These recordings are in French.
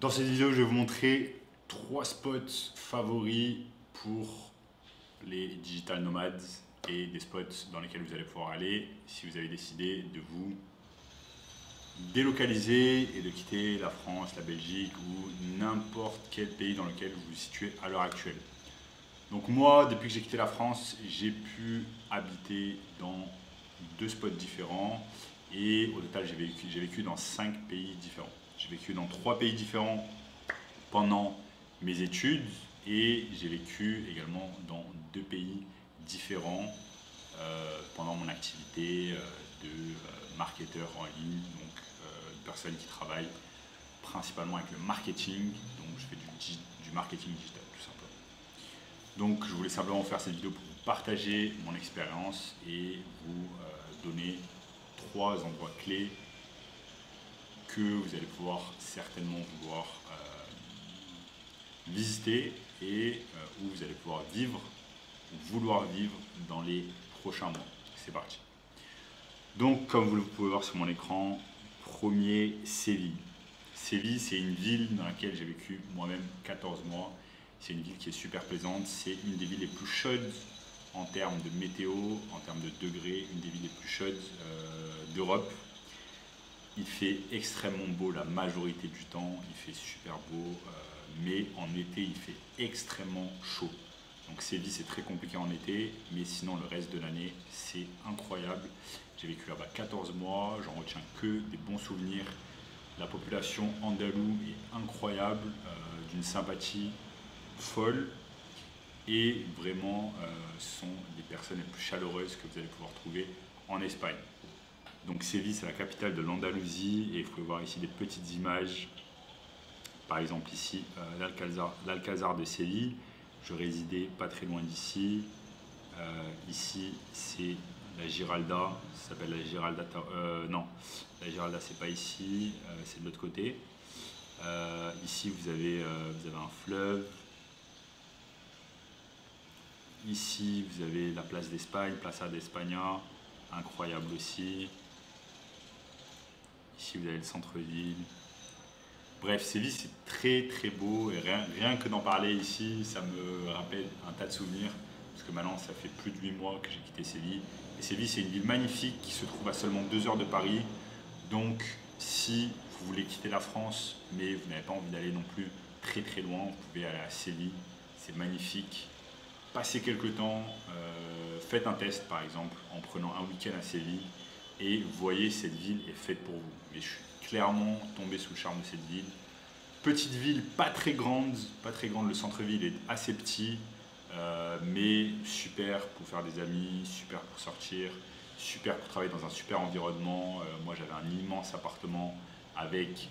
Dans cette vidéo, je vais vous montrer trois spots favoris pour les digital nomades et des spots dans lesquels vous allez pouvoir aller si vous avez décidé de vous délocaliser et de quitter la France, la Belgique ou n'importe quel pays dans lequel vous vous situez à l'heure actuelle. Donc moi, depuis que j'ai quitté la France, j'ai pu habiter dans deux spots différents et au total, j'ai vécu, dans cinq pays différents. J'ai vécu dans trois pays différents pendant mes études et j'ai vécu également dans deux pays différents euh, pendant mon activité euh, de euh, marketeur en ligne, donc une personne qui travaille principalement avec le marketing, donc je fais du, du marketing digital tout simplement. Donc je voulais simplement faire cette vidéo pour vous partager mon expérience et vous donner trois endroits clés que vous allez pouvoir certainement vouloir visiter et où vous allez pouvoir vivre ou vouloir vivre dans les prochains mois. C'est parti. Donc, comme vous le pouvez voir sur mon écran, premier Séville. Séville, c'est une ville dans laquelle j'ai vécu moi-même 14 mois. C'est une ville qui est super plaisante. C'est une des villes les plus chaudes en termes de météo, en termes de degrés, une des villes les plus chaudes euh, d'Europe. Il fait extrêmement beau la majorité du temps. Il fait super beau. Euh, mais en été, il fait extrêmement chaud. Donc Séville, c'est très compliqué en été, mais sinon le reste de l'année, c'est incroyable. J'ai vécu là-bas 14 mois, j'en retiens que des bons souvenirs. La population andalouse est incroyable, euh, d'une sympathie folle, et vraiment, euh, sont les personnes les plus chaleureuses que vous allez pouvoir trouver en Espagne. Donc Séville, c'est la capitale de l'Andalousie, et vous pouvez voir ici des petites images. Par exemple ici, euh, l'Alcazar de Séville je résidais pas très loin d'ici. Euh, ici, c'est la Giralda, ça s'appelle la Giralda. Euh, non, la Giralda, c'est pas ici, euh, c'est de l'autre côté. ici, vous avez, vous avez un fleuve. Ici, vous avez la place d'Espagne, Plaza d'España, incroyable aussi. Ici, vous avez le centre-ville. Bref, Séville, c'est très très beau et rien, que d'en parler ici, ça me rappelle un tas de souvenirs. Parce que maintenant, ça fait plus de 8 mois que j'ai quitté Séville. Et Séville, c'est une ville magnifique qui se trouve à seulement 2 heures de Paris. Donc, si vous voulez quitter la France, mais vous n'avez pas envie d'aller non plus très très loin, vous pouvez aller à Séville. C'est magnifique. Passez quelques temps, euh, faites un test par exemple en prenant un week-end à Séville et voyez cette ville est faite pour vous. Mais je suis clairement tombé sous le charme de cette ville. Petite ville, pas très grande, pas très grande, le centre-ville est assez petit, euh, mais super pour faire des amis, super pour sortir, super pour travailler dans un super environnement. Euh, moi j'avais un immense appartement avec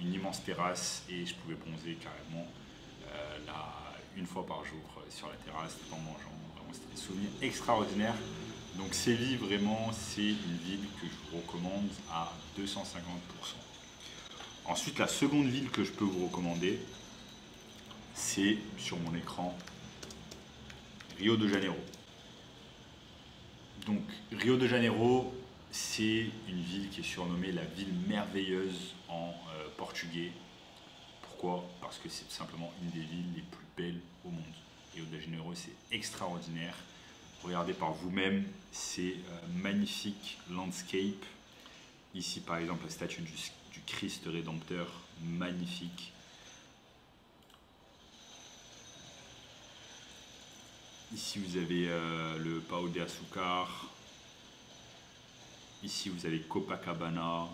une immense terrasse et je pouvais bronzer carrément euh, là, une fois par jour sur la terrasse en mangeant. Vraiment c'était des souvenirs extraordinaires. Donc Séville, vraiment, c'est une ville que je vous recommande à 250%. Ensuite, la seconde ville que je peux vous recommander, c'est sur mon écran Rio de Janeiro. Donc Rio de Janeiro, c'est une ville qui est surnommée la ville merveilleuse en euh, portugais. Pourquoi? Parce que c'est simplement une des villes les plus belles au monde. Rio de Janeiro, c'est extraordinaire. Regardez par vous-même ces euh, magnifiques landscapes. Ici, par exemple, la statue du, Christ rédempteur, magnifique. Ici, vous avez euh, le Pao de Açúcar. Ici, vous avez Copacabana.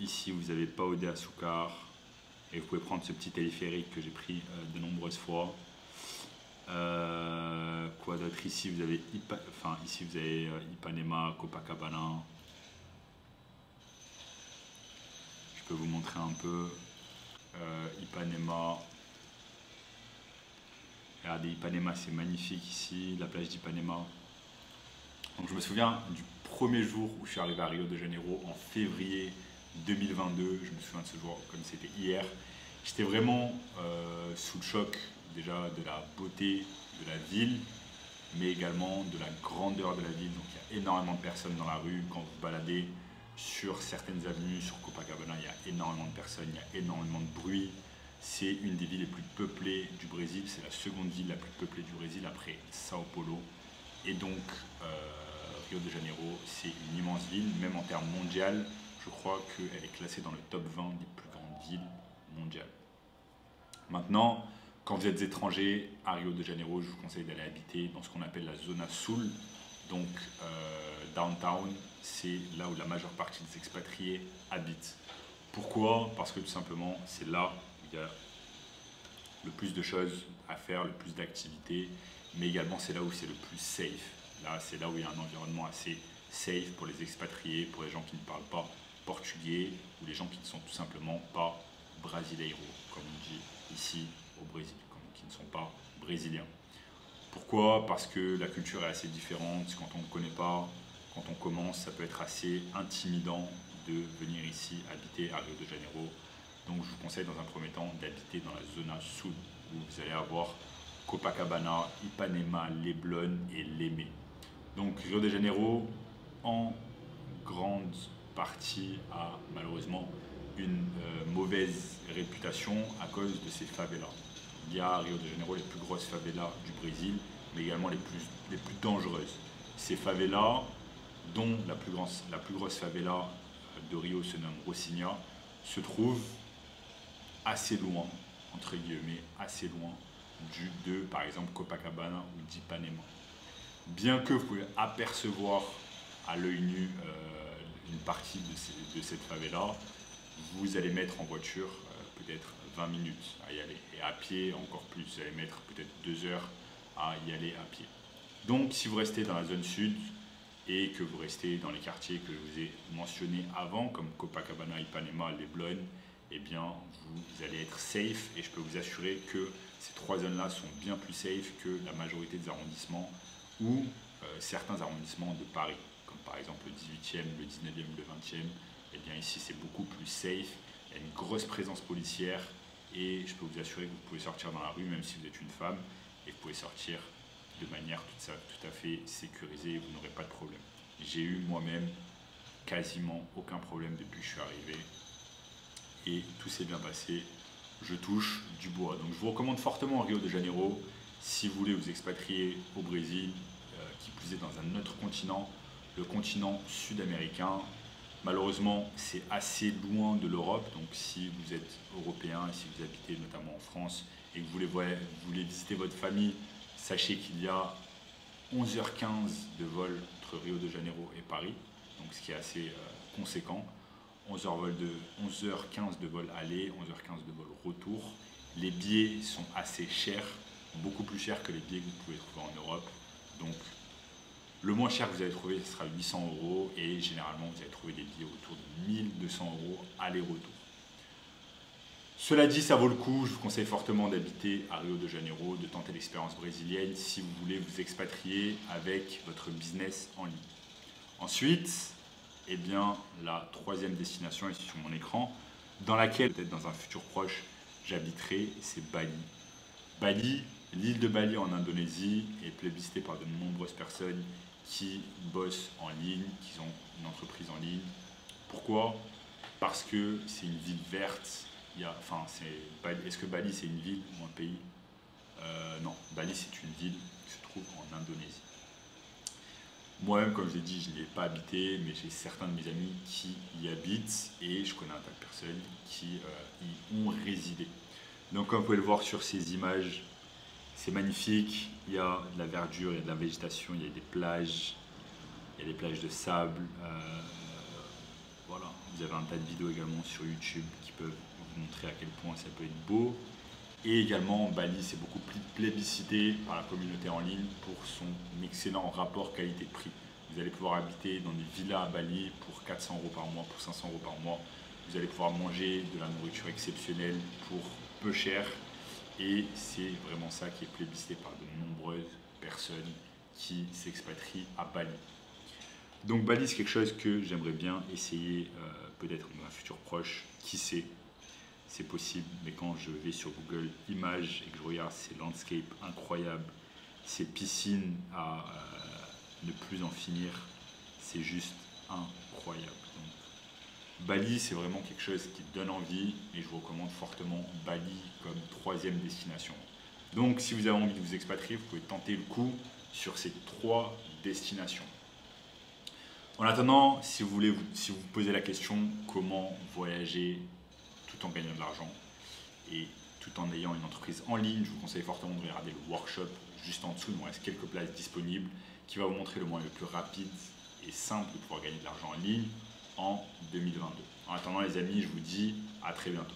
Ici, vous avez Pao de Açúcar. Et vous pouvez prendre ce petit téléphérique que j'ai pris euh, de nombreuses fois. Euh, quoi d'autre? Ici vous avez enfin ici vous avez euh, Ipanema, Copacabana. Je peux vous montrer un peu Ipanema. Regardez Ipanema c'est magnifique ici, la plage d'Ipanema. Donc je me souviens du premier jour où je suis arrivé à Rio de Janeiro en février 2022, je me souviens de ce jour comme c'était hier. J'étais vraiment euh, sous le choc déjà de la beauté de la ville, mais également de la grandeur de la ville. Donc il y a énormément de personnes dans la rue quand vous baladez. sur certaines avenues, sur Copacabana, il y a énormément de personnes, il y a énormément de bruit. C'est une des villes les plus peuplées du Brésil, c'est la seconde ville la plus peuplée du Brésil après Sao Paulo. Et donc, euh, Rio de Janeiro, c'est une immense ville, même en termes mondial, je crois qu'elle est classée dans le top 20 des plus grandes villes mondiales. Maintenant, quand vous êtes étranger à Rio de Janeiro, je vous conseille d'aller habiter dans ce qu'on appelle la zona sul. Donc, euh, downtown, c'est là où la majeure partie des expatriés habitent. Pourquoi? Parce que tout simplement, c'est là où il y a le plus de choses à faire, le plus d'activités, mais également c'est là où c'est le plus safe. Là, c'est là où il y a un environnement assez safe pour les expatriés, pour les gens qui ne parlent pas portugais ou les gens qui ne sont tout simplement pas brasileiros, comme on dit ici au Brésil, qui ne sont pas brésiliens. Pourquoi? Parce que la culture est assez différente. Quand on ne connaît pas, quand on commence, ça peut être assez intimidant de venir ici habiter à Rio de Janeiro. Donc je vous conseille dans un premier temps d'habiter dans la zona sud, où vous allez avoir Copacabana, Ipanema, Leblon et Lemé. Donc Rio de Janeiro, en grande partie, a malheureusement une euh, mauvaise réputation à cause de ces favelas. Il y a à Rio de Janeiro les plus grosses favelas du Brésil, mais également les plus, les plus dangereuses. Ces favelas, dont la plus, grande, la plus grosse favela de Rio se nomme Rocinha, se trouve assez loin, entre guillemets, assez loin du, de, par exemple, Copacabana ou d'Ipanema. Bien que vous pouvez apercevoir à l'œil nu euh, une partie de, cette favela, vous allez mettre en voiture euh, peut-être 20 minutes à y aller. Et à pied, encore plus. Vous allez mettre peut-être 2 heures à y aller à pied. Donc, si vous restez dans la zone sud, et que vous restez dans les quartiers que je vous ai mentionnés avant, comme Copacabana, Ipanema, Leblon, eh bien, vous allez être safe et je peux vous assurer que ces trois zones-là sont bien plus safe que la majorité des arrondissements ou euh, certains arrondissements de Paris, comme par exemple le 18e, le 19e, le 20e. Eh bien, ici, c'est beaucoup plus safe. Il y a une grosse présence policière et je peux vous assurer que vous pouvez sortir dans la rue, même si vous êtes une femme, et vous pouvez sortir de manière tout, à fait sécurisée, vous n'aurez pas de problème. J'ai eu moi-même quasiment aucun problème depuis que je suis arrivé et tout s'est bien passé. Je touche du bois. Donc je vous recommande fortement Rio de Janeiro si vous voulez vous expatrier au Brésil, euh, qui plus est dans un autre continent, le continent sud-américain. Malheureusement, c'est assez loin de l'Europe, donc si vous êtes européen et si vous habitez notamment en France et que vous voulez, visiter votre famille Sachez qu'il y a 11h15 de vol entre Rio de Janeiro et Paris, donc ce qui est assez euh, conséquent. 11h, de, 11h15 de vol aller, 11h15 de vol retour. Les billets sont assez chers, beaucoup plus chers que les billets que vous pouvez trouver en Europe. Le moins cher que vous allez trouver, ce sera 800 euros et généralement vous allez trouver des billets autour de 1200 euros aller-retour. Cela dit, ça vaut le coup. Je vous conseille fortement d'habiter à Rio de Janeiro, de tenter l'expérience brésilienne si vous voulez vous expatrier avec votre business en ligne. Ensuite, eh bien, la troisième destination est sur mon écran, dans laquelle, peut-être dans un futur proche, j'habiterai, c'est Bali. Bali, l'île de Bali en Indonésie, est plébiscitée par de nombreuses personnes qui bossent en ligne, qui ont une entreprise en ligne. Pourquoi? Parce que c'est une ville verte, enfin, est-ce que Bali c'est une ville ou un pays? Euh, Non, Bali c'est une ville qui se trouve en Indonésie. Moi-même, comme je l'ai dit, je n'y ai pas habité, mais j'ai certains de mes amis qui y habitent et je connais un tas de personnes qui euh, y ont résidé. Donc, comme vous pouvez le voir sur ces images, c'est magnifique. Il y a de la verdure, il y a de la végétation, il y a des plages, il y a des plages de sable. Euh, voilà, vous avez un tas de vidéos également sur YouTube qui peuvent montrer à quel point ça peut être beau. Et également, Bali, c'est beaucoup plus plébiscité par la communauté en ligne pour son excellent rapport qualité-prix. Vous allez pouvoir habiter dans des villas à Bali pour 400 euros par mois, pour 500 euros par mois. Vous allez pouvoir manger de la nourriture exceptionnelle pour peu cher. Et c'est vraiment ça qui est plébiscité par de nombreuses personnes qui s'expatrient à Bali. Donc Bali, c'est quelque chose que j'aimerais bien essayer euh, peut-être dans un futur proche. Qui sait? C'est possible, mais quand je vais sur Google Images et que je regarde ces landscapes incroyables, ces piscines à euh, ne plus en finir, c'est juste incroyable. Donc Bali, c'est vraiment quelque chose qui donne envie et je vous recommande fortement Bali comme troisième destination. Donc, si vous avez envie de vous expatrier, vous pouvez tenter le coup sur ces trois destinations. En attendant, si vous si vous vous posez la question comment voyager tout en gagnant de l'argent et tout en ayant une entreprise en ligne, je vous conseille fortement de regarder le workshop juste en dessous. Il nous reste quelques places disponibles qui va vous montrer le moyen le plus rapide et simple de pouvoir gagner de l'argent en ligne en 2022. En attendant les amis, je vous dis à très bientôt.